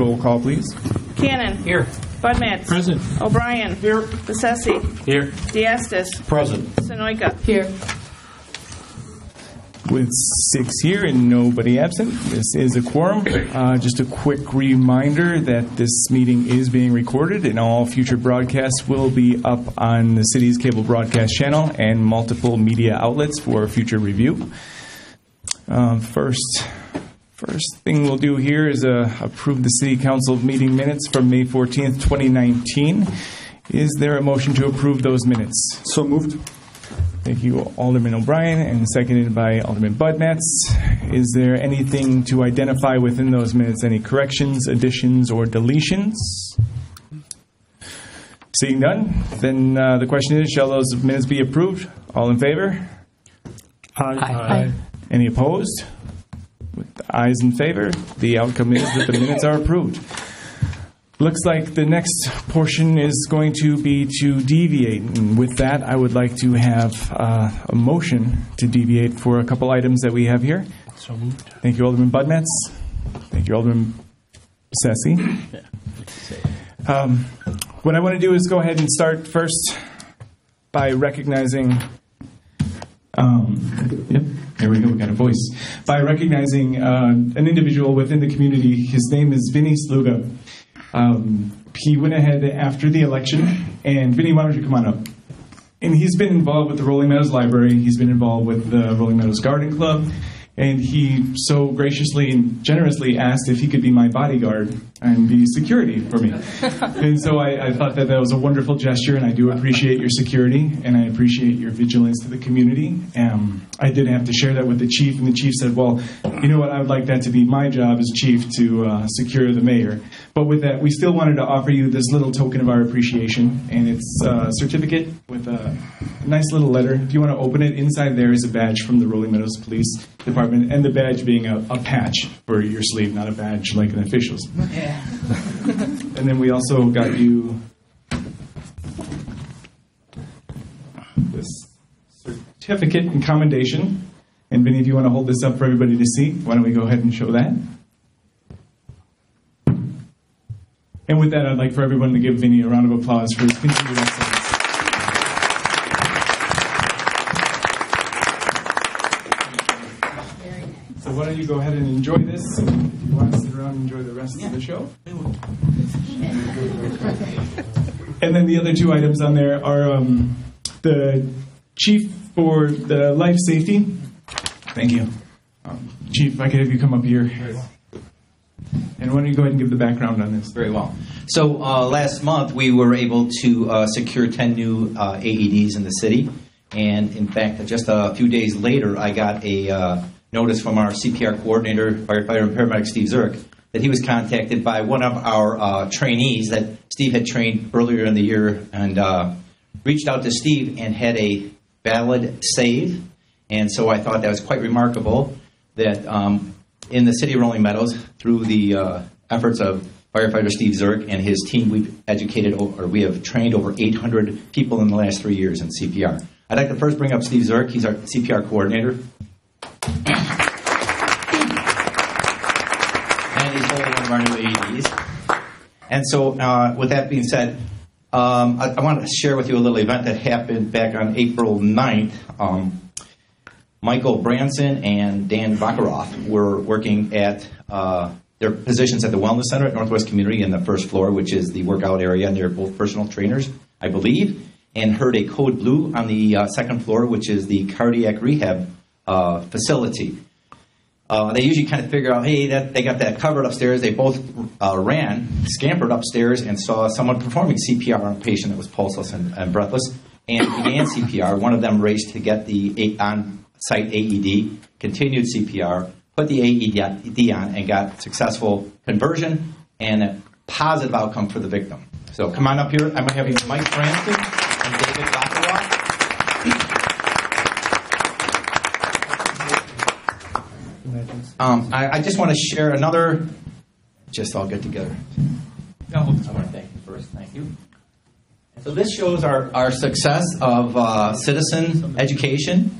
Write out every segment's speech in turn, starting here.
Roll call, please. Cannon. Here. Budmats. Present. O'Brien. Here. Bessesi. Here. Diastis. Present. Sanoica. Here. With six here and nobody absent, this is a quorum. Uh, Just a quick reminder that this meeting is being recorded and all future broadcasts will be up on the city's cable broadcast channel and multiple media outlets for future review. Um, First, first thing we'll do here is uh, approve the city council meeting minutes from May 14th, 2019. Is there a motion to approve those minutes? So moved. Thank you, Alderman O'Brien, and seconded by Alderman Budmats. Is there anything to identify within those minutes? Any corrections, additions, or deletions? Seeing none, then uh, the question is, shall those minutes be approved? All in favor? Aye. Any opposed? With the ayes in favor, the outcome is that the minutes are approved. Looks like the next portion is going to be to deviate. And with that, I would like to have uh, a motion to deviate for a couple items that we have here. So moved. Thank you, Alderman Budmats. Thank you, Alderman Bessetti. Um, what I want to do is go ahead and start first by recognizing. Um, yep, there we go. We got a voice. By recognizing uh, an individual within the community. His name is Vinny Sluga. Um, he went ahead after the election, and Vinny, why don't you come on up? And he's been involved with the Rolling Meadows Library. He's been involved with the Rolling Meadows Garden Club. And he so graciously and generously asked if he could be my bodyguard and be security for me. and so I, I thought that that was a wonderful gesture, and I do appreciate your security, and I appreciate your vigilance to the community. Um, I did have to share that with the chief, and the chief said, Well, you know what? I would like that to be my job as chief to uh, secure the mayor. But with that, we still wanted to offer you this little token of our appreciation, and it's a certificate with a nice little letter. If you want to open it, inside there is a badge from the Rolling Meadows Police Department, and the badge being a, a patch for your sleeve, not a badge like an official's. Yeah. and then we also got you this certificate and commendation. And Vinny, if you want to hold this up for everybody to see, why don't we go ahead and show that? And with that, I'd like for everyone to give Vinny a round of applause for his continued excellence. So why don't you go ahead and enjoy this? If you want to sit around and enjoy the rest of the show. And then the other two items on there are um, the chief for the life safety. Thank you. Um, chief, if I could have you come up here. And why don't you go ahead and give the background on this? Very well. So uh, last month we were able to uh, secure 10 new uh, AEDs in the city. And in fact, just a few days later, I got a uh, notice from our CPR coordinator, firefighter and paramedic Steve Zirk, that he was contacted by one of our uh, trainees that Steve had trained earlier in the year and uh, reached out to Steve and had a valid save. And so I thought that was quite remarkable that um, in the city of Rolling Meadows, through the uh, efforts of firefighter Steve Zirk and his team, we've educated or we have trained over 800 people in the last three years in CPR. I'd like to first bring up Steve Zirk. He's our CPR coordinator. and he's holding one of our new AEDs. And so, uh, with that being said, um, I, I want to share with you a little event that happened back on April 9th. Um, Michael Branson and Dan Bakaroff were working at uh, their positions at the Wellness Center at Northwest Community in the first floor, which is the workout area, and they're both personal trainers, I believe, and heard a code blue on the uh, second floor, which is the cardiac rehab uh, facility. Uh, they usually kind of figure out, hey, that they got that covered upstairs. They both uh, ran, scampered upstairs, and saw someone performing CPR on a patient that was pulseless and, and breathless, and began CPR. One of them raced to get the a- on-site AED, continued CPR, put the AED on, and got successful conversion and a positive outcome for the victim. So come on up here. I'm having Mike Franston and David Lacroix. Um, I, I just want to share another. Just all get together. I want to thank you first. Thank you. So this shows our, our success of uh, citizen education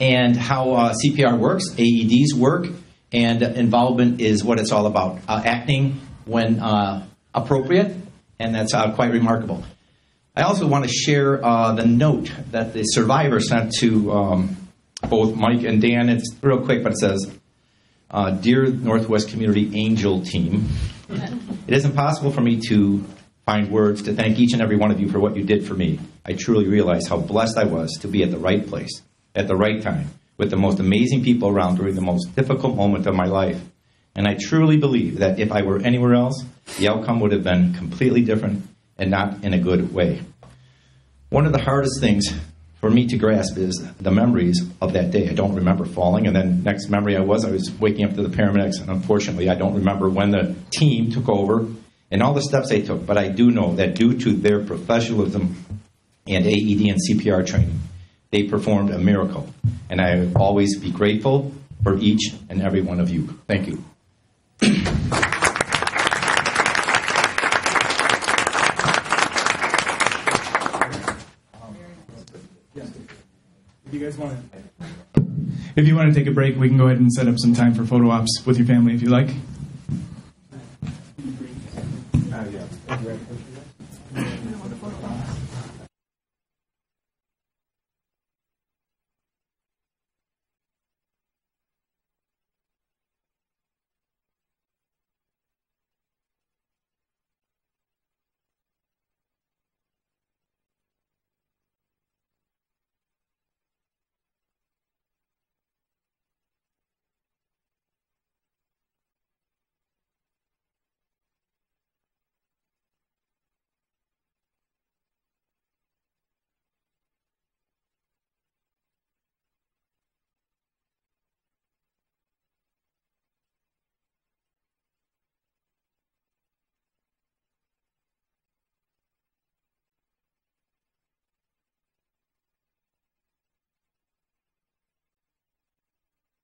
and how uh, CPR works, AEDs work, and involvement is what it's all about. Uh, acting when uh, appropriate, and that's uh, quite remarkable. I also want to share uh, the note that the survivor sent to um, both Mike and Dan. It's real quick, but it says, Dear Northwest Community Angel Team, it is impossible for me to find words to thank each and every one of you for what you did for me. I truly realize how blessed I was to be at the right place, at the right time, with the most amazing people around during the most difficult moment of my life. And I truly believe that if I were anywhere else, the outcome would have been completely different and not in a good way. One of the hardest things for me to grasp is the memories of that day. I don't remember falling, and then next memory I was I was waking up to the paramedics, and unfortunately I don't remember when the team took over and all the steps they took. But I do know that due to their professionalism and AED and CPR training, they performed a miracle, and I will always be grateful for each and every one of you. Thank you. If you guys want to, if you want to take a break, we can go ahead and set up some time for photo ops with your family if you like.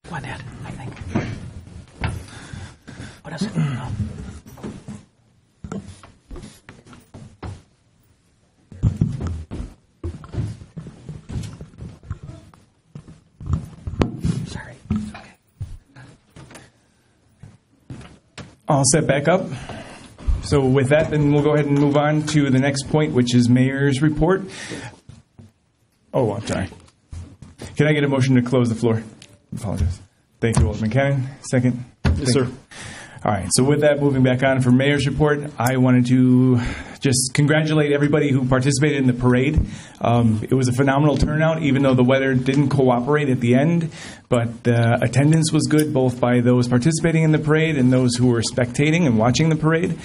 One Dad, I think. What is it? Oh. Sorry. Okay. All set back up. So with that, then we'll go ahead and move on to the next point, which is mayor's report. Oh, I'm sorry. Can I get a motion to close the floor? Apologize. Thank you, Alderman Cannon. Second. Yes, sir. All right. So with that, moving back on for mayor's report, I wanted to just congratulate everybody who participated in the parade. Um, it was a phenomenal turnout, even though the weather didn't cooperate at the end. But the attendance was good, both by those participating in the parade and those who were spectating and watching the parade.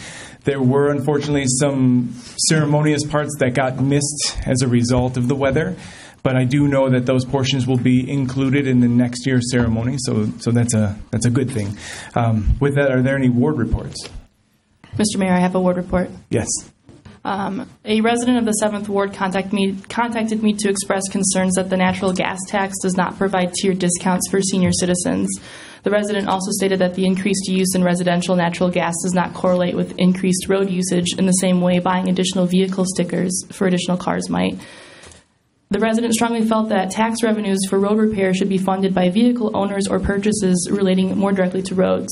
There were unfortunately some ceremonious parts that got missed as a result of the weather but I do know that those portions will be included in the next year's ceremony, so so that's a that's a good thing. Um, with that, are there any ward reports? Mr. Mayor, I have a ward report. Yes. Um, a resident of the 7th Ward contact me, contacted me to express concerns that the natural gas tax does not provide tiered discounts for senior citizens. The resident also stated that the increased use in residential natural gas does not correlate with increased road usage in the same way buying additional vehicle stickers for additional cars might. The resident strongly felt that tax revenues for road repair should be funded by vehicle owners or purchases relating more directly to roads.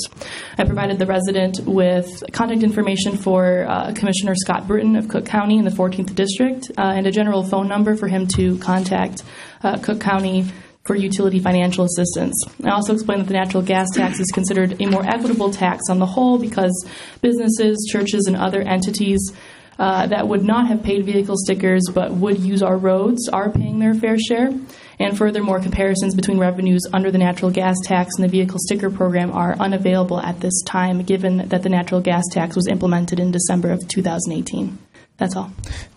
I provided the resident with contact information for uh, Commissioner Scott Britton of Cook County in the 14th District uh, and a general phone number for him to contact uh, Cook County for utility financial assistance. I also explained that the natural gas tax is considered a more equitable tax on the whole because businesses, churches, and other entities uh, that would not have paid vehicle stickers but would use our roads are paying their fair share. And furthermore, comparisons between revenues under the natural gas tax and the vehicle sticker program are unavailable at this time, given that the natural gas tax was implemented in December of 2018. That's all.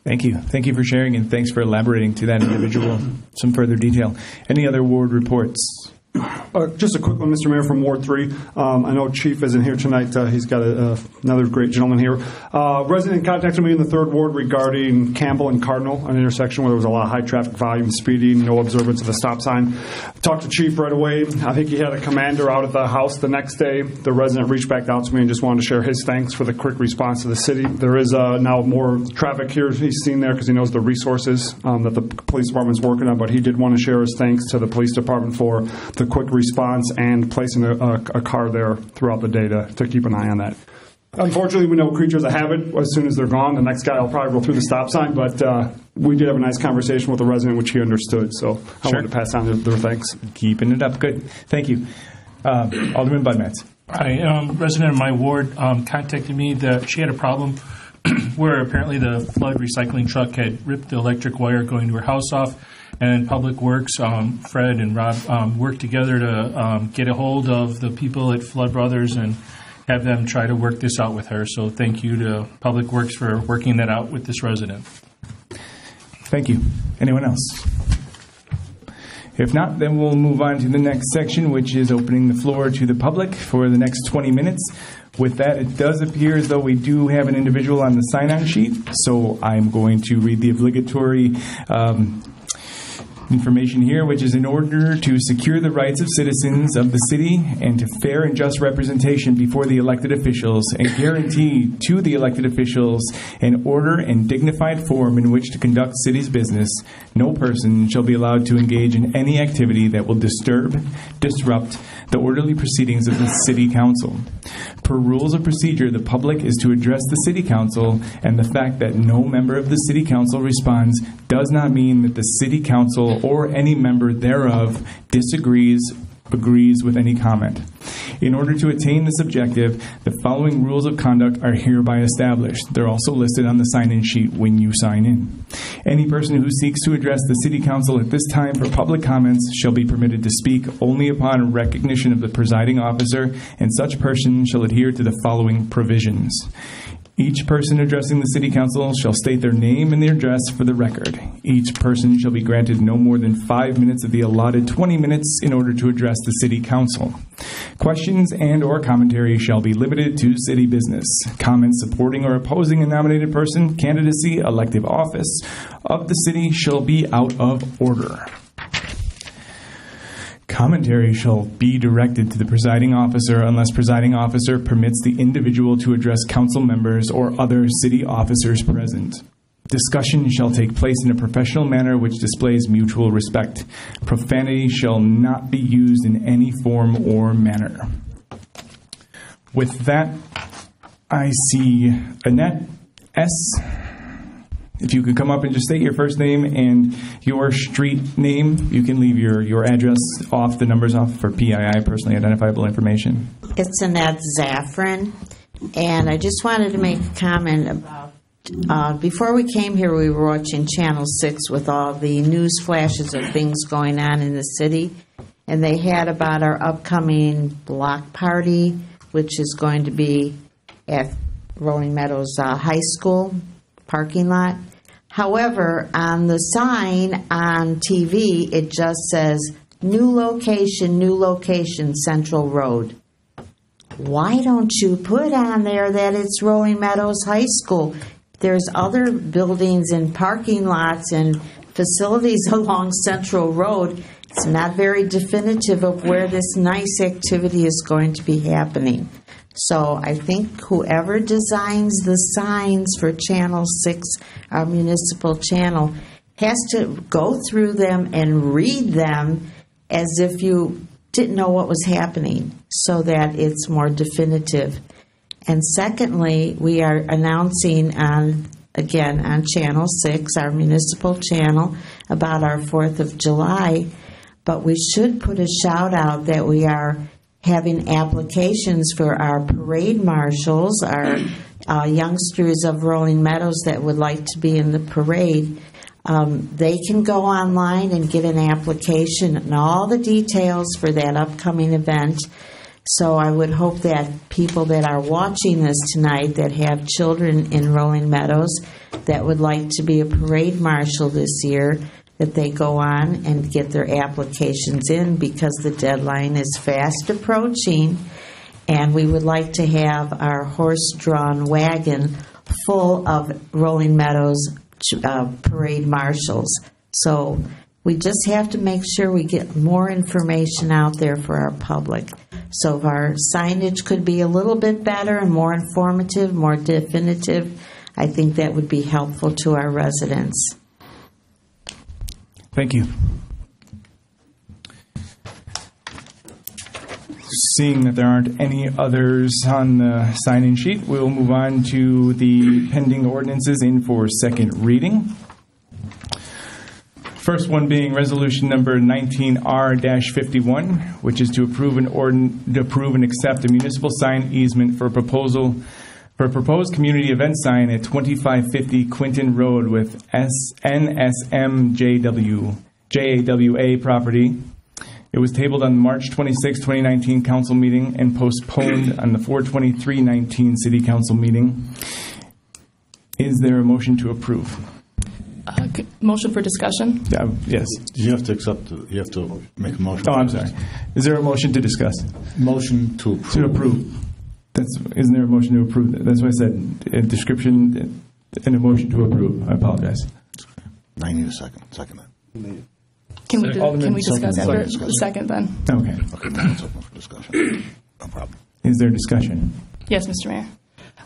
Thank you. Thank you for sharing, and thanks for elaborating to that individual some further detail. Any other ward reports? Uh, Just a quick one, Mr. Mayor, from Ward 3. Um, I know Chief isn't here tonight. Uh, He's got a- uh, another great gentleman here. Uh, Resident contacted me in the third ward regarding Campbell and Cardinal, an intersection where there was a lot of high traffic volume, speeding, no observance of the stop sign. Talked to Chief right away. I think he had a commander out at the house the next day. The resident reached back out to me and just wanted to share his thanks for the quick response to the city. There is uh, now more traffic here he's seen there because he knows the resources um, that the police department's working on, but he did want to share his thanks to the police department for the quick response and placing a, a, a car there throughout the day to, to keep an eye on that. Unfortunately, we know creatures of habit. As soon as they're gone, the next guy will probably go through the stop sign. But uh, we did have a nice conversation with the resident, which he understood. So I Sure. wanted to pass on their, their thanks. Keeping it up. Good. Thank you. Uh, Alderman Budmats. Hi, um, resident of my ward um, contacted me that she had a problem where apparently the flood recycling truck had ripped the electric wire going to her house off, and Public Works, um, Fred and Rob um, worked together to um, get a hold of the people at Flood Brothers and have them try to work this out with her. So thank you to Public Works for working that out with this resident. Thank you. Anyone else? If not, then we'll move on to the next section, which is opening the floor to the public for the next 20 minutes. With that, it does appear as though we do have an individual on the sign-on sheet, so I'm going to read the obligatory um, information here, which is in order to secure the rights of citizens of the city and to fair and just representation before the elected officials and guarantee to the elected officials an order and dignified form in which to conduct city's business, no person shall be allowed to engage in any activity that will disturb, disrupt the orderly proceedings of the city council. Per rules of procedure, the public is to address the city council, and the fact that no member of the city council responds does not mean that the city council or any member thereof disagrees agrees with any comment. In order to attain this objective, the following rules of conduct are hereby established. They're also listed on the sign-in sheet when you sign in. Any person who seeks to address the City Council at this time for public comments shall be permitted to speak only upon recognition of the presiding officer, and such person shall adhere to the following provisions. Each person addressing the City Council shall state their name and their address for the record. Each person shall be granted no more than five minutes of the allotted 20 minutes in order to address the City Council. Questions and/or commentary shall be limited to city business. Comments supporting or opposing a nominated person, candidacy, elective office of the city shall be out of order. Commentary shall be directed to the presiding officer unless presiding officer permits the individual to address council members or other city officers present. Discussion shall take place in a professional manner which displays mutual respect. Profanity shall not be used in any form or manner. With that, I see Annette S. If you could come up and just state your first name and your street name, you can leave your, your address off, the numbers off for PII, personally identifiable information. It's Annette Zaffron, and I just wanted to make a comment about, uh, before we came here, we were watching Channel 6 with all the news flashes of things going on in the city, and they had about our upcoming block party, which is going to be at Rolling Meadows uh, High School parking lot. However, on the sign on TV, it just says, new location, new location, Central Road. Why don't you put on there that it's Rolling Meadows High School? There's other buildings and parking lots and facilities along Central Road. It's not very definitive of where this nice activity is going to be happening. So I think whoever designs the signs for Channel 6, our municipal channel, has to go through them and read them as if you didn't know what was happening so that it's more definitive. And secondly, we are announcing on, again, on Channel 6, our municipal channel, about our 4th of July. But we should put a shout out that we are having applications for our parade marshals, our uh, youngsters of Rolling Meadows that would like to be in the parade. Um, they can go online and get an application and all the details for that upcoming event. So I would hope that people that are watching this tonight that have children in Rolling Meadows that would like to be a parade marshal this year, that they go on and get their applications in because the deadline is fast approaching. And we would like to have our horse-drawn wagon full of Rolling Meadows uh, parade marshals. So we just have to make sure we get more information out there for our public. So if our signage could be a little bit better and more informative, more definitive, I think that would be helpful to our residents. Thank you. Seeing that there aren't any others on the sign-in sheet, we'll move on to the pending ordinances in for second reading. First one being resolution number 19R-51, which is to approve an ordin, to approve and accept a municipal sign easement for a proposal for a proposed community event sign at 2550 Quinton Road with S- NSMJW JAWA property. It was tabled on March 26, 2019 council meeting and postponed on the 42319 city council meeting. Is there a motion to approve? Uh, c- Motion for discussion? Uh, Yes. You have to accept, the- you have to make a motion. Oh, I'm sorry. Is there a motion to discuss? Motion to approve. To approve. That's, isn't there a motion to approve? That's why I said, a description and a motion to approve. I apologize. I need a second, second that. Can we, Alderman can we discuss Second. after, Second. second then? Okay. Okay, now it's open for discussion. No problem. Is there discussion? Yes, Mr. Mayor.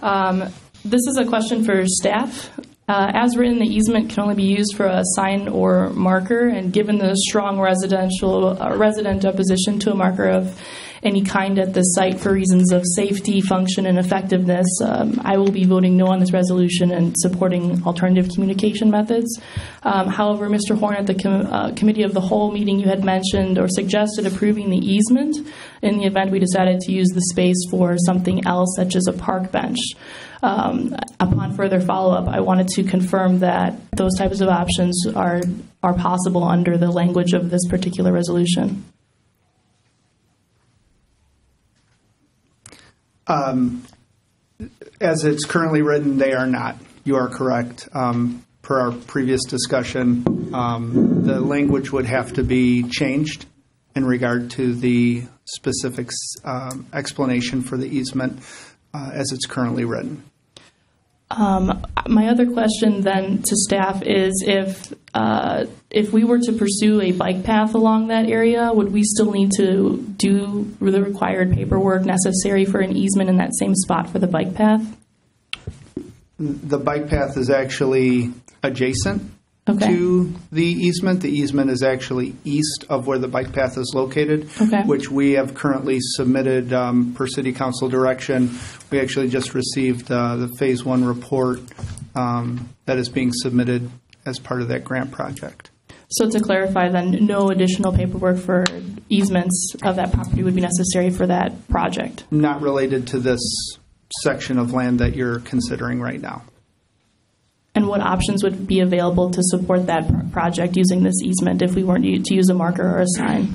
Um, This is a question for staff. Uh, As written, the easement can only be used for a sign or marker, and given the strong residential, uh, resident opposition to a marker of any kind at this site for reasons of safety, function, and effectiveness, um, I will be voting no on this resolution and supporting alternative communication methods. Um, However, Mr. Horn, at the com- uh, Committee of the Whole meeting, you had mentioned or suggested approving the easement in the event we decided to use the space for something else, such as a park bench. Um, Upon further follow-up, I wanted to confirm that those types of options are, are possible under the language of this particular resolution. As it's currently written, they are not. You are correct. Um, Per our previous discussion, um, the language would have to be changed in regard to the specific um, explanation for the easement uh, as it's currently written. My other question then to staff is if, uh, if we were to pursue a bike path along that area, would we still need to do the required paperwork necessary for an easement in that same spot for the bike path? The bike path is actually adjacent Okay. to the easement. The easement is actually east of where the bike path is located, Okay. which we have currently submitted um, per city council direction. We actually just received uh, the Phase One report um, that is being submitted as part of that grant project. So to clarify then, no additional paperwork for easements of that property would be necessary for that project? Not related to this section of land that you're considering right now. And what options would be available to support that pro- project using this easement if we weren't to use a marker or a sign?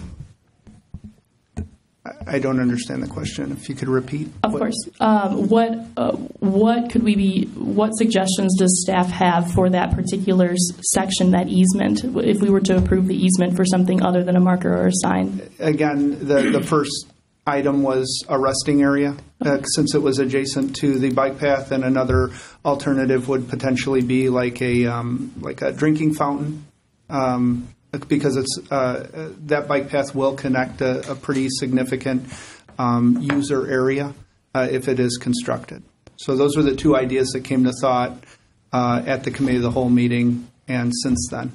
I- don't understand the question. If you could repeat. Of what- course. Um, What, uh, what could we be, what suggestions does staff have for that particular s- section, that easement, if we were to approve the easement for something other than a marker or a sign? Again, the, the first item was a resting area, uh, since it was adjacent to the bike path, and another alternative would potentially be like a, um, like a drinking fountain, um, because it's, uh, uh, that bike path will connect a, a pretty significant um, user area uh, if it is constructed. So those were the two ideas that came to thought uh, at the committee of the whole meeting, and since then.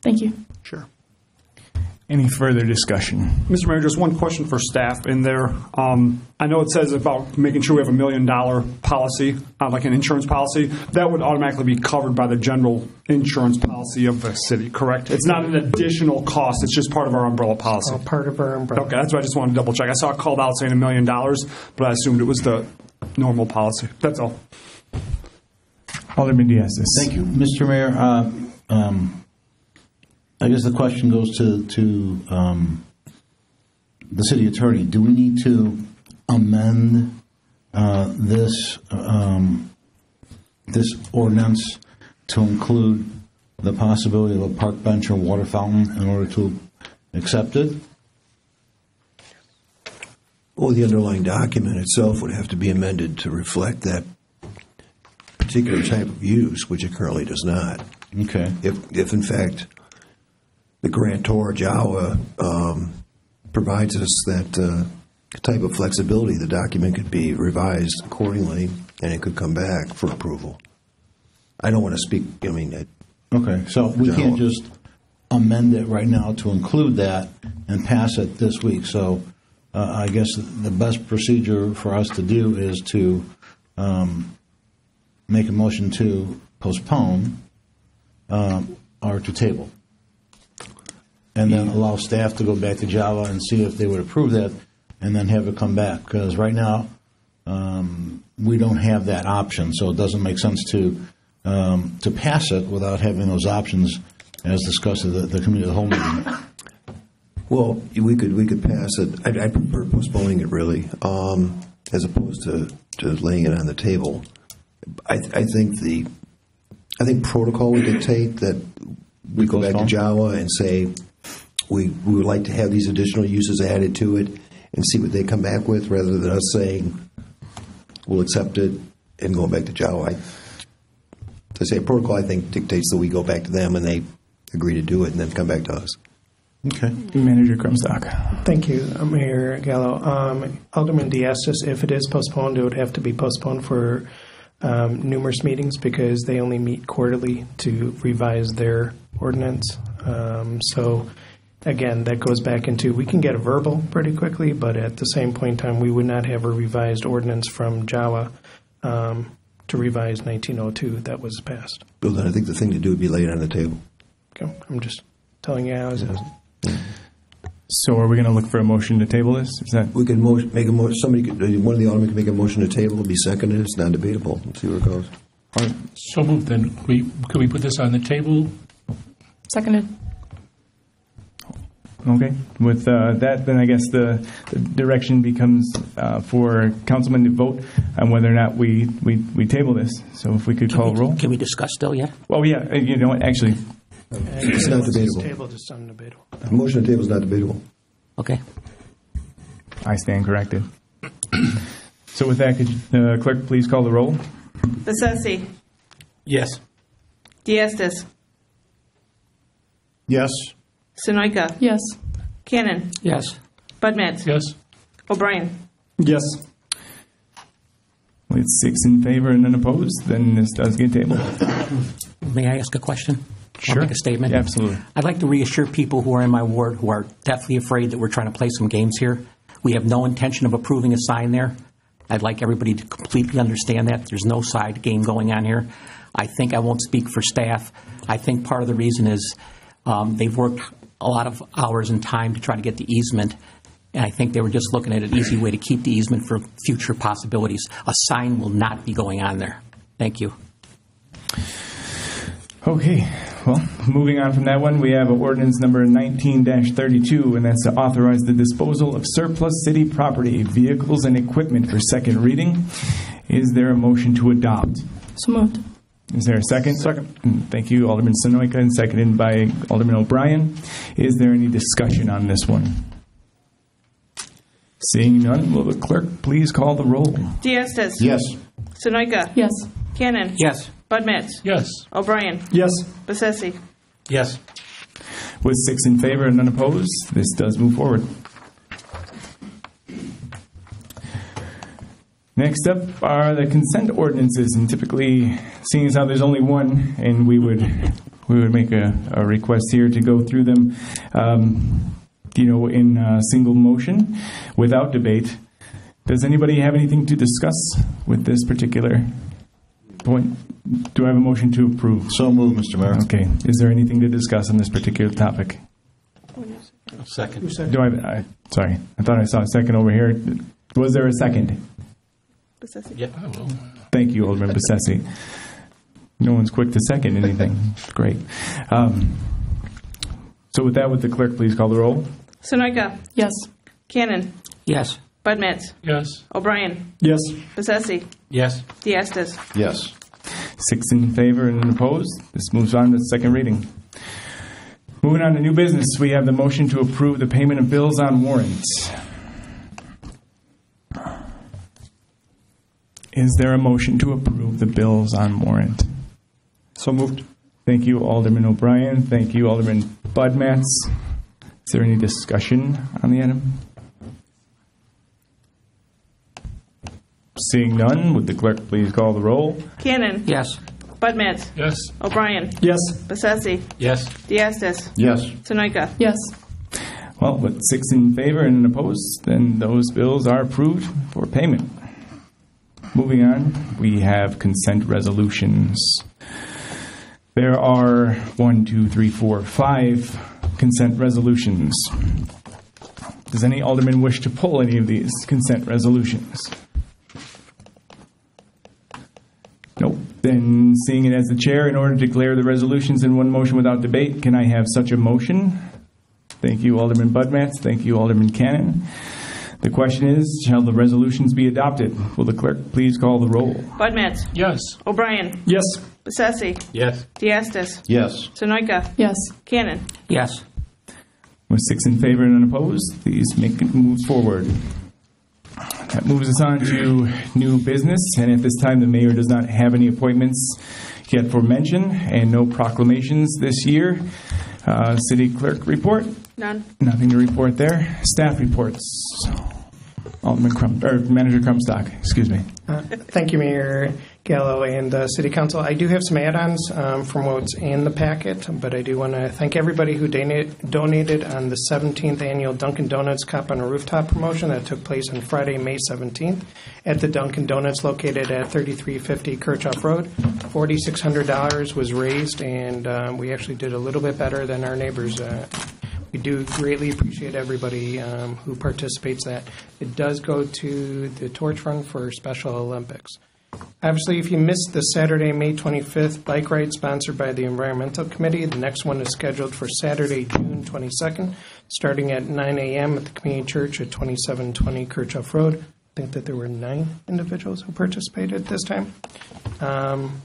Thank you. Sure. Any further discussion? Mr. Mayor, just one question for staff in there. Um, I know it says about making sure we have a million dollar policy, uh, like an insurance policy. That would automatically be covered by the general insurance policy of the city, correct? It's not an additional cost, it's just part of our umbrella policy. All part of our umbrella. Okay, that's why I just wanted to double check. I saw it called out saying a million dollars, but I assumed it was the normal policy. That's all. Alderman Diastis. Thank you. Mr. Mayor, uh, um, I guess the question goes to, to um, the city attorney. Do we need to amend uh, this, um, this ordinance to include the possibility of a park bench or water fountain in order to accept it? Well, the underlying document itself would have to be amended to reflect that particular type of use, which it currently does not. Okay. If, if in fact, the grantor, Jawa, um, provides us that uh, type of flexibility, the document could be revised accordingly, and it could come back for approval. I don't want to speak, I mean, it- Okay, so we can't just amend it right now to include that and pass it this week. So uh, I guess the best procedure for us to do is to um, make a motion to postpone um, or to table. And then allow staff to go back to Jawa and see if they would approve that, and then have it come back. Because right now, um, we don't have that option, so it doesn't make sense to um, to pass it without having those options as discussed at the, the committee of the whole meeting. well, we could, we could pass it, I I prefer postponing it really, um, as opposed to, to laying it on the table. I, I think the, I think protocol would dictate that we go back to Jawa and say, we, we would like to have these additional uses added to it and see what they come back with, rather than us saying, we'll accept it and going back to Jawa. I, to say protocol, I think dictates that we go back to them and they agree to do it and then come back to us. Okay. Manager Krumstok. Thank you, Mayor Gallo. Um, Alderman Diastis, if it is postponed, it would have to be postponed for um, numerous meetings because they only meet quarterly to revise their ordinance. Um, So again, that goes back into, we can get a verbal pretty quickly, but at the same point in time, we would not have a revised ordinance from Jawa um, to revise 1902 that was passed. Bill, then I think the thing to do would be lay it on the table. Okay, I'm just telling you how it is. So are we going to look for a motion to table this? Is that We could mo- make a motion, somebody could, uh, one of the aldermen could make a motion to table, it'll be seconded, it's non-debatable, Let's see where it goes. All right. So moved then. We, could we put this on the table? Seconded. Okay? With uh, that, then I guess the, the direction becomes uh, for councilmen to vote on whether or not we, we, we table this. So if we could call roll. Can we discuss still yet? Well, yeah, uh, you know what? Actually, It's not debatable. Table just undebatable. The motion to table is not debatable. Okay. I stand corrected. So with that, could you, uh, clerk please call the roll? Bessesi. Yes. Diastis. Yes. Sanoica. Yes. Cannon. Yes. Budmats. Yes. O'Brien. Yes. With six in favor and none opposed, then this does get tabled. May I ask a question? Sure. Or make a statement? Yeah, absolutely. I'd like to reassure people who are in my ward who are deathly afraid that we're trying to play some games here. We have no intention of approving a sign there. I'd like everybody to completely understand that. There's no side game going on here. I think I won't speak for staff. I think part of the reason is um, they've worked a lot of hours and time to try to get the easement. And I think they were just looking at an easy way to keep the easement for future possibilities. A sign will not be going on there. Thank you. Okay, well, moving on from that one, we have ordinance number 19-32, and that's to authorize the disposal of surplus city property, vehicles, and equipment for second reading. Is there a motion to adopt? So moved. Is there a second? Second. Mm, thank you, Alderman Sanoica, and seconded by Alderman O'Brien. Is there any discussion on this one? Seeing none, will the clerk please call the roll? Diastis. Yes. Sanoica. Yes. Cannon. Yes. Budmats. Yes. O'Brien. Yes. Bessesi. Yes. With six in favor and none opposed, this does move forward. Next up are the consent ordinances, and typically, seeing as how there's only one, and we would we would make a, a request here to go through them, um, you know, in a single motion without debate. Does anybody have anything to discuss with this particular point? Do I have a motion to approve? So moved, Mr. Mayor. Okay. Is there anything to discuss on this particular topic? Second. Do I, I? Sorry, I thought I saw a second over here. Was there a second? Bessesi. Yeah. I will. Thank you, Alderman Bessetti. No one's quick to second anything. Great. Um, so with that, would the clerk please call the roll? Sanoica. Yes. Cannon. Yes. Budmats. Yes. O'Brien. Yes. Bessesi. Yes. Diastis. Yes. Six in favor and opposed. This moves on to the second reading. Moving on to new business, we have the motion to approve the payment of bills on warrants. Is there a motion to approve the bills on warrant? So moved. Thank you, Alderman O'Brien. Thank you, Alderman Budmats. Is there any discussion on the item? Seeing none, would the clerk please call the roll? Cannon. Yes. Budmats. Yes. O'Brien. Yes. Bessesi. Yes. Diastis. Yes. Sanoica. Yes. Well, with six in favor and opposed, then those bills are approved for payment. Moving on, we have consent resolutions. There are one, two, three, four, five consent resolutions. Does any alderman wish to pull any of these consent resolutions? Nope. Then, seeing it as the chair, in order to declare the resolutions in one motion without debate, can I have such a motion? Thank you, Alderman Budmats. Thank you, Alderman Cannon. The question is, shall the resolutions be adopted? Will the clerk please call the roll? Bud Budmats. Yes. O'Brien. Yes. Bessesi. Yes. Diastis. Yes. Sanoica. Yes. Cannon. Yes. With six in favor and unopposed, please make it move forward. That moves us on to new business, and at this time, the mayor does not have any appointments yet for mention and no proclamations this year. Uh, City clerk report, None. nothing to report there. Staff reports. Alderman Crum, or Manager Krumstok, excuse me. Uh, Thank you, Mayor Gallo and uh, City Council. I do have some add-ons um, from what's in the packet, but I do want to thank everybody who donate- donated on the 17th annual Dunkin' Donuts Cup on a Rooftop promotion that took place on Friday, May 17th at the Dunkin' Donuts located at 3350 Kirchhoff Road. $4,600 was raised, and um, we actually did a little bit better than our neighbors. uh, we do greatly appreciate everybody um, who participates in that. It does go to the Torch Run for Special Olympics. Obviously, if you missed the Saturday, May 25th bike ride sponsored by the Environmental Committee, the next one is scheduled for Saturday, June 22nd, starting at 9 a.m. at the Community Church at 2720 Kirchhoff Road. I think that there were nine individuals who participated this time. Um,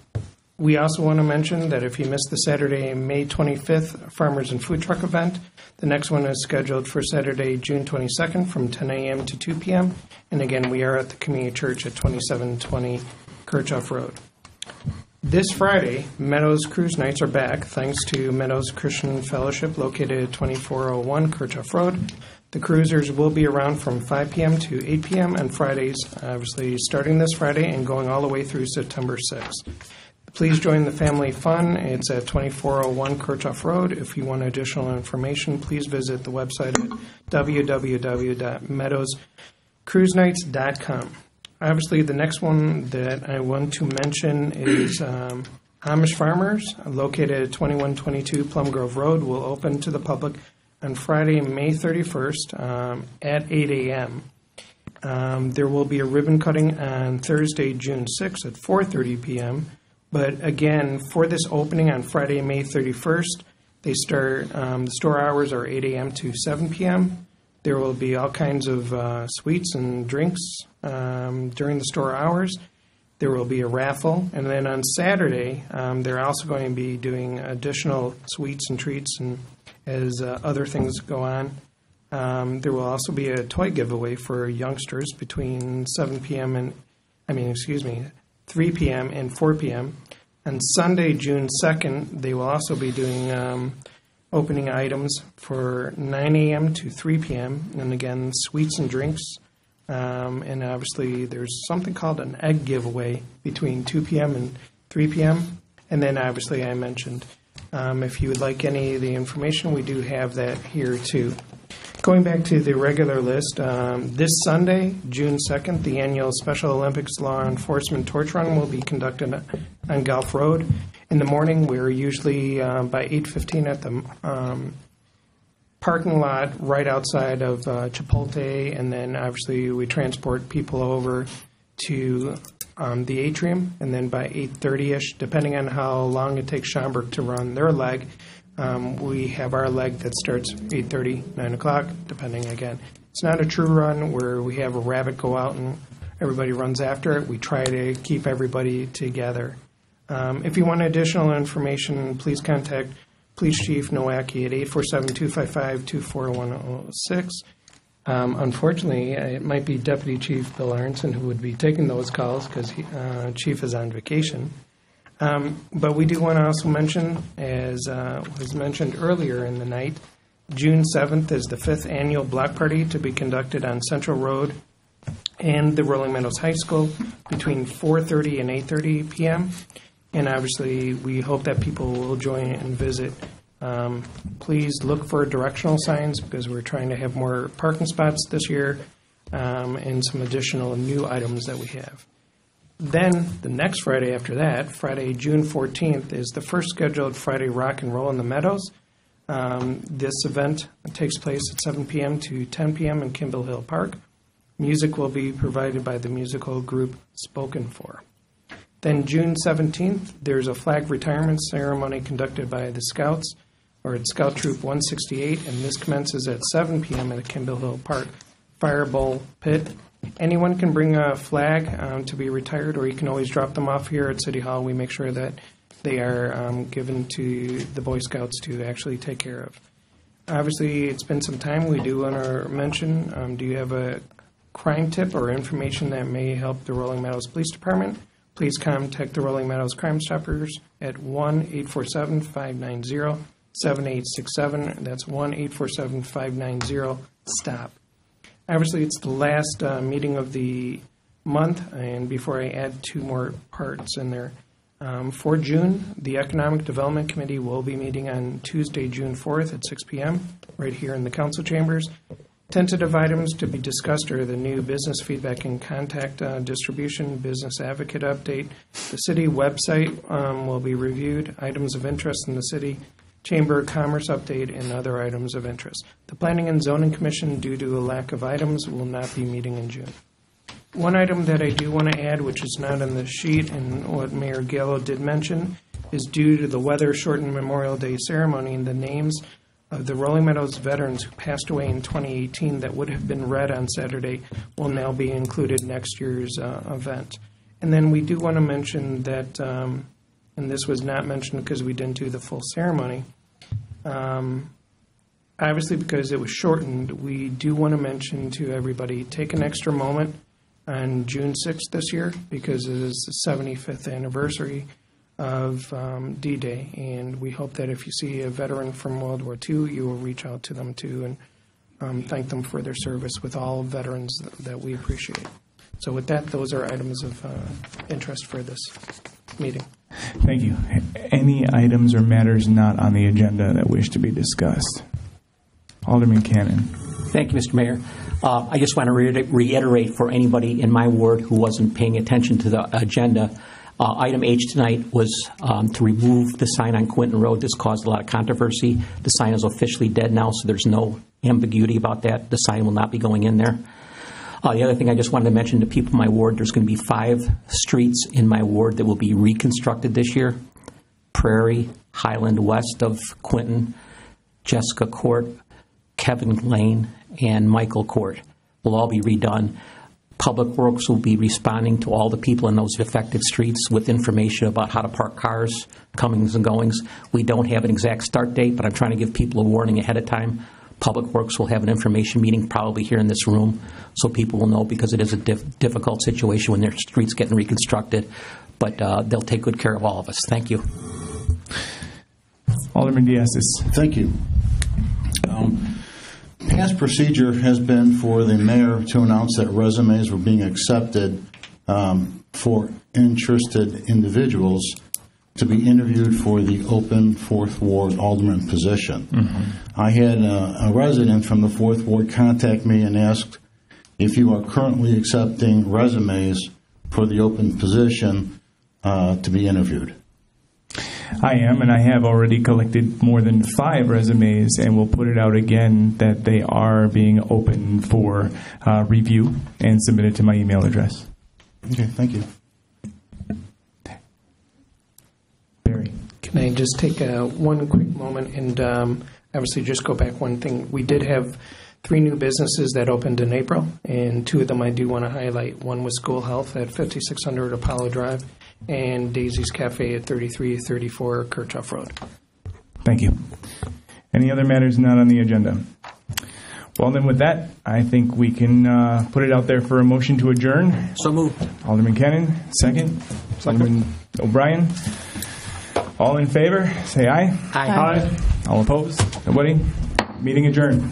we also want to mention that if you missed the Saturday, May 25th Farmers and Food Truck event, the next one is scheduled for Saturday, June 22nd from 10 a.m. to 2 p.m. And again, we are at the Community Church at 2720 Kirchhoff Road. This Friday, Meadows Cruise Nights are back thanks to Meadows Christian Fellowship located at 2401 Kirchhoff Road. The cruisers will be around from 5 p.m. to 8 p.m. on Fridays, obviously starting this Friday and going all the way through September 6th. Please join the family fun. It's at 2401 Kirchhoff Road. If you want additional information, please visit the website at www.meadowscruisenights.com. Obviously, the next one that I want to mention is um, Amish Farmers, located at 2122 Plum Grove Road, will open to the public on Friday, May 31st um, at 8 a.m. Um, there will be a ribbon cutting on Thursday, June 6th at 4:30 p.m. But again, for this opening on Friday, May 31st, they start. Um, the store hours are 8 a.m. to 7 p.m. There will be all kinds of uh, sweets and drinks um, during the store hours. There will be a raffle, and then on Saturday, um, they're also going to be doing additional sweets and treats, and as uh, other things go on. Um, there will also be a toy giveaway for youngsters between 7 p.m. and, I mean, excuse me, 3 p.m. and 4 p.m. And Sunday, June 2nd, they will also be doing um, opening items for 9 a.m. to 3 p.m. And again, sweets and drinks. Um, and obviously, there's something called an egg giveaway between 2 p.m. and 3 p.m. And then, obviously, I mentioned um, if you would like any of the information, we do have that here too. Going back to the regular list, um, this Sunday, June 2nd, the annual Special Olympics Law Enforcement Torch Run will be conducted on Golf Road. In the morning, we're usually uh, by 8.15 at the um, parking lot right outside of uh, Chipotle, and then obviously we transport people over to um, the atrium, and then by 8.30ish, depending on how long it takes Schaumburg to run their leg, um, we have our leg that starts 8.30, 9 o'clock, depending again. It's not a true run where we have a rabbit go out and everybody runs after it. We try to keep everybody together. Um, If you want additional information, please contact Police Chief Nowacki at 847-255-24106. Um, Unfortunately, uh, it might be Deputy Chief Bill Aronson who would be taking those calls because Chief is on vacation. Um, But we do want to also mention, as uh, was mentioned earlier in the night, June 7th is the fifth annual block party to be conducted on Central Road and the Rolling Meadows High School between 4:30 and 8:30 p.m. And obviously, we hope that people will join and visit. Um, Please look for directional signs because we're trying to have more parking spots this year um, and some additional new items that we have. Then, the next Friday after that, Friday, June 14th, is the first scheduled Friday Rock and Roll in the Meadows. Um, This event takes place at 7 p.m. to 10 p.m. in Kimball Hill Park. Music will be provided by the musical group Spoken For. Then, June 17th, there's a flag retirement ceremony conducted by the Scouts, or at Scout Troop 168, and this commences at 7 p.m. at the Kimball Hill Park Fire Bowl Pit. Anyone can bring a flag um, to be retired, or you can always drop them off here at City Hall. We make sure that they are um, given to the Boy Scouts to actually take care of. Obviously, it's been some time. We do want to mention um, do you have a crime tip or information that may help the Rolling Meadows Police Department? Please contact the Rolling Meadows Crime Stoppers at 1 847 590 7867. That's 1 847 590 STOP. Obviously, it's the last uh, meeting of the month, and before I add two more parts in there, um, for June, the Economic Development Committee will be meeting on Tuesday, June 4th at 6 p.m., right here in the council chambers. Tentative items to be discussed are the new business feedback and contact uh, distribution, business advocate update. The city website um, will be reviewed, items of interest in the city, Chamber of Commerce update, and other items of interest. The Planning and Zoning Commission, due to a lack of items, will not be meeting in June. One item that I do want to add, which is not on the sheet, and what Mayor Gallo did mention, is due to the weather-shortened Memorial Day ceremony, and the names of the Rolling Meadows veterans who passed away in 2018 that would have been read on Saturday will now be included next year's uh, event. And then we do want to mention that, um, and this was not mentioned because we didn't do the full ceremony, um, obviously because it was shortened, we do want to mention to everybody, take an extra moment on June 6th this year because it is the 75th anniversary of um, D-Day, and we hope that if you see a veteran from World War II, you will reach out to them too and um, thank them for their service with all veterans that, that we appreciate. So with that, those are items of uh, interest for this meeting. Thank you. Any items or matters not on the agenda that wish to be discussed? Alderman Cannon. Thank you, Mr. Mayor. Uh, I just want to reiter- reiterate for anybody in my ward who wasn't paying attention to the agenda, uh, item H tonight was um, to remove the sign on Quentin Road. This caused a lot of controversy. The sign is officially dead now, so there's no ambiguity about that. The sign will not be going in there. Uh, the other thing I just wanted to mention to people in my ward, there's going to be five streets in my ward that will be reconstructed this year. Prairie, Highland west of Quentin, Jessica Court, Kevin Lane, and Michael Court will all be redone. Public Works will be responding to all the people in those affected streets with information about how to park cars, comings and goings. We don't have an exact start date, but I'm trying to give people a warning ahead of time. Public Works will have an information meeting probably here in this room so people will know because it is a diff- difficult situation when their streets getting reconstructed. But uh, they'll take good care of all of us. Thank you. Alderman Diastis. Thank you. Um, Past procedure has been for the mayor to announce that resumes were being accepted um, for interested individuals to be interviewed for the open Fourth Ward alderman position. I had a, a resident from the Fourth Ward contact me and asked if you are currently accepting resumes for the open position uh, to be interviewed. I am, and I have already collected more than five resumes, and will put it out again that they are being open for uh, review and submitted to my email address. Okay, thank you. Can I just take uh, one quick moment and um, obviously just go back one thing? We did have three new businesses that opened in April, and two of them I do want to highlight. One was School Health at 5600 Apollo Drive, and Daisy's Cafe at 3334 Kirchhoff Road. Thank you. Any other matters not on the agenda? Well, then with that, I think we can uh, put it out there for a motion to adjourn. So moved. Alderman Cannon, second. Alderman O'Brien. All in favor, say aye. Aye. All opposed? Nobody? Meeting adjourned.